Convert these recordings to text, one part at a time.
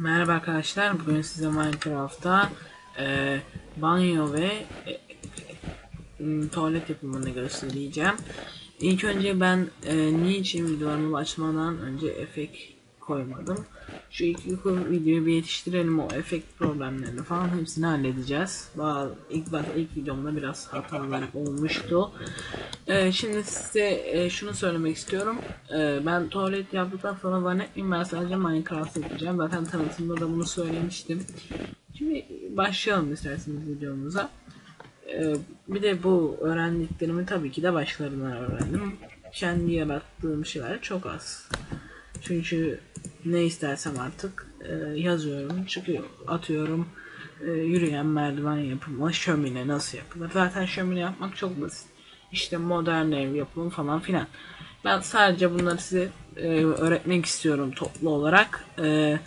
Merhaba arkadaşlar. Bugün size Minecraft'ta e, banyo ve e, m, tuvalet yapımını göstereceğim. İlk önce ben e, niçin videolarımı açmadan önce efekt koymadım. Şu iki videoyu bir yetiştirelim o efekt problemlerini falan hepsini halledeceğiz. Bazı, ilk başta ilk videomda biraz hatalar olmuştu. E, şimdi size e, şunu söylemek istiyorum. E, ben tuvalet yaptıktan sonra zannetmeyin ben sadece Minecraft yapacağım. Zaten tanıtımda da bunu söylemiştim. Şimdi başlayalım isterseniz videomuza. Ee, bir de bu öğrendiklerimi tabii ki de başkalarından öğrendim. Kendi yarattığım şeyler çok az. Çünkü ne istersem artık e, yazıyorum, çıkıyor, atıyorum. E, yürüyen merdiven yapımı, şömine nasıl yapılır? Zaten şömine yapmak çok basit. İşte modern ev yapımı falan filan. Ben sadece bunları size e, öğretmek istiyorum toplu olarak. E,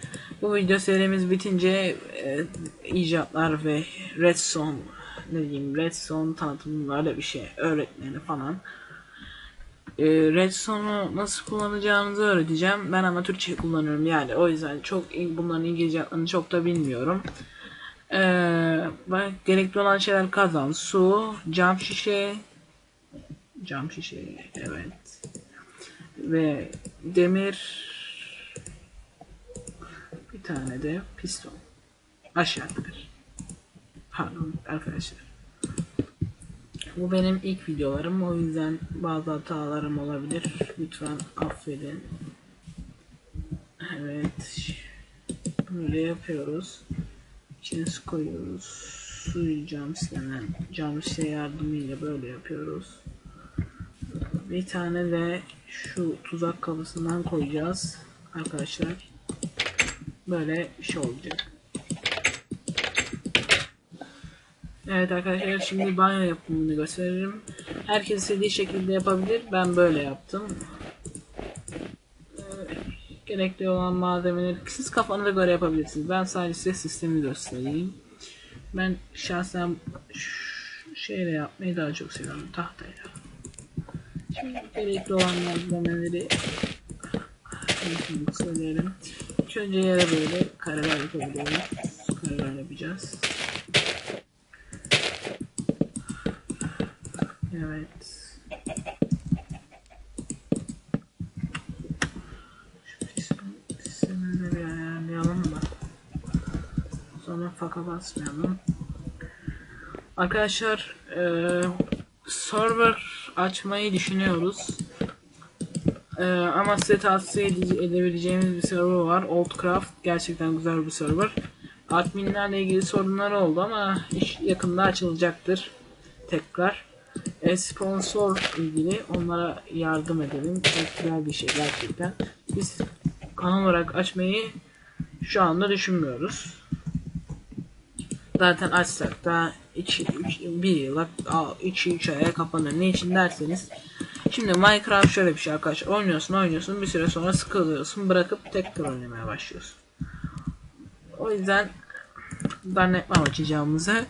bu video serimiz bitince e, icatlar ve redstone ne diyeyim redstone tanıtımı öyle bir şey öğretmeni falan. E, redstone'u nasıl kullanacağınızı öğreteceğim. Ben ama Türkçe kullanıyorum yani o yüzden çok bunların İngilizce adlarını çok da bilmiyorum. Ee, bak, gerekli olan şeyler kazan, su, cam şişe, cam şişe, evet ve demir bir tane de piston aşağıdadır. Pardon arkadaşlar. Bu benim ilk videolarım o yüzden bazı hatalarım olabilir. Lütfen affedin. Evet. Böyle yapıyoruz. İçine su koyuyoruz. Suyu cam silenen yardımıyla böyle yapıyoruz. Bir tane de şu tuzak kapısından koyacağız arkadaşlar. Böyle bir şey olacak. Evet arkadaşlar şimdi banyo yapımını gösteririm. Herkes istediği şekilde yapabilir. Ben böyle yaptım. Ee, gerekli olan malzemeleri siz kafanıza göre yapabilirsiniz. Ben sadece size sistemi göstereyim. Ben şahsen şeyle yapmayı daha çok seviyorum tahtayla. Şimdi gerekli olan malzemeleri söyleyelim. İlk önce yere böyle kareler yapabiliyoruz. Kareler yapacağız. Evet. Sistemini bir ayarlayalım da. Sonra faka basmayalım. Arkadaşlar e, server açmayı düşünüyoruz. E, ama size tavsiye edebileceğimiz bir server var. Oldcraft gerçekten güzel bir server. Adminlerle ilgili sorunlar oldu ama iş yakında açılacaktır. Tekrar e, sponsor ilgili onlara yardım edelim. Çok güzel bir şey gerçekten. Biz kanal olarak açmayı şu anda düşünmüyoruz. Zaten açsak da 2 1 yıla 2 3 aya kapanır. Ne için derseniz Şimdi Minecraft şöyle bir şey arkadaşlar. Oynuyorsun oynuyorsun bir süre sonra sıkılıyorsun. Bırakıp tekrar oynamaya başlıyorsun. O yüzden zannetmem açacağımızı.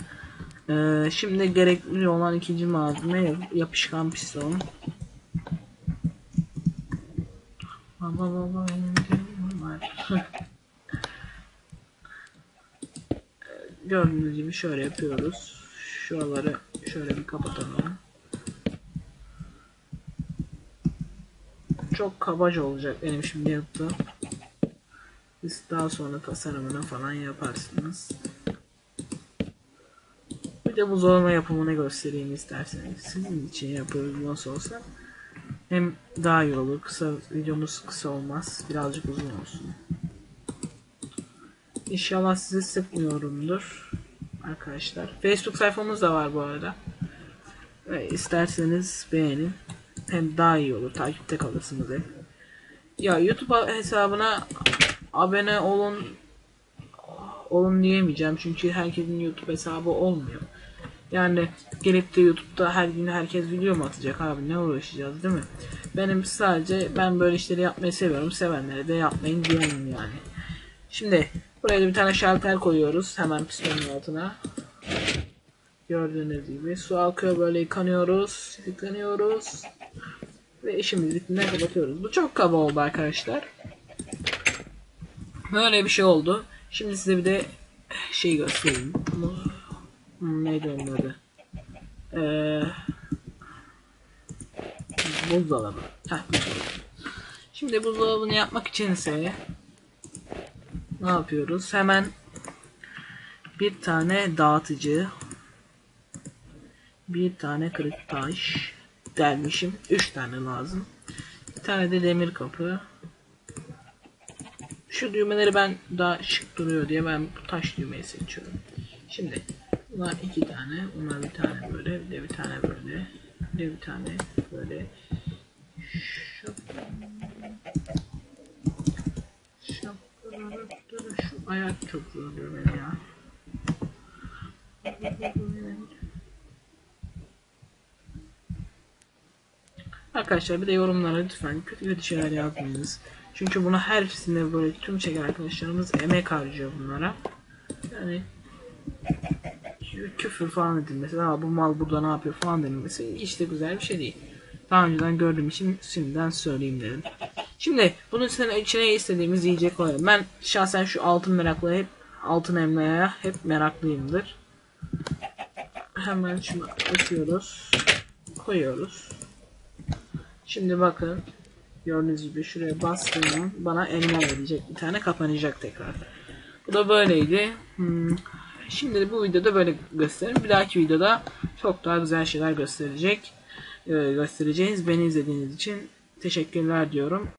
Ee, şimdi gerekli olan ikinci malzeme yapışkan piston. Baba baba. Gördüğünüz gibi şöyle yapıyoruz. Şuraları şöyle bir kapatalım. Çok kabaca olacak benim şimdi yaptığım. Siz daha sonra tasarımını falan yaparsınız. Bir de bu zorlama yapımını göstereyim isterseniz. Sizin için yapıyoruz nasıl olsa. Hem daha iyi olur. Kısa videomuz kısa olmaz. Birazcık uzun olsun. İnşallah sizi sıkmıyorumdur. Arkadaşlar. Facebook sayfamız da var bu arada. Ve isterseniz beğenin. Hem daha iyi olur. Takipte kalırsınız hep. Ya YouTube hesabına abone olun olun diyemeyeceğim çünkü herkesin YouTube hesabı olmuyor. Yani gelip de YouTube'da her gün herkes video mu atacak abi ne uğraşacağız değil mi? Benim sadece ben böyle işleri yapmayı seviyorum. Sevenlere de yapmayın diyemem yani. Şimdi buraya da bir tane şalter koyuyoruz hemen pistonun altına. Gördüğünüz gibi su akıyor böyle yıkanıyoruz, yıkanıyoruz ve işimizi bittiğinde kapatıyoruz. Bu çok kaba oldu arkadaşlar. Böyle bir şey oldu. Şimdi size bir de şey göstereyim. Bu- Hmm, neydi onun adı? Ee, buzdolabı. Heh, buzdolabı. Şimdi buzdolabını yapmak için ise ne yapıyoruz? Hemen bir tane dağıtıcı, bir tane kırık taş delmişim. Üç tane lazım. Bir tane de demir kapı. Şu düğmeleri ben daha şık duruyor diye ben bu taş düğmeyi seçiyorum. Şimdi bunlar iki tane, bunlar bir tane böyle, bir de bir tane böyle, bir de bir tane böyle. Şu, ayak çok zorluyor beni ya. Arkadaşlar bir de yorumlara lütfen kötü kötü şeyler yazmayınız. Çünkü buna her böyle tüm çeken arkadaşlarımız emek harcıyor bunlara. Yani küfür falan edilmesi, Aa, bu mal burada ne yapıyor falan denilmesi hiç de güzel bir şey değil. Daha önceden gördüğüm için şimdiden söyleyeyim dedim. Şimdi bunun içine, içine istediğimiz yiyecek koyalım. Ben şahsen şu altın meraklı hep altın emlaya hep meraklıyımdır. Hemen şunu atıyoruz. Koyuyoruz. Şimdi bakın. Gördüğünüz gibi şuraya bastığım bana elma verecek. Bir tane kapanacak tekrar. Bu da böyleydi. Hmm. Şimdi bu videoda böyle göstereyim. Bir dahaki videoda çok daha güzel şeyler gösterecek. Ee, göstereceğiz. Beni izlediğiniz için teşekkürler diyorum.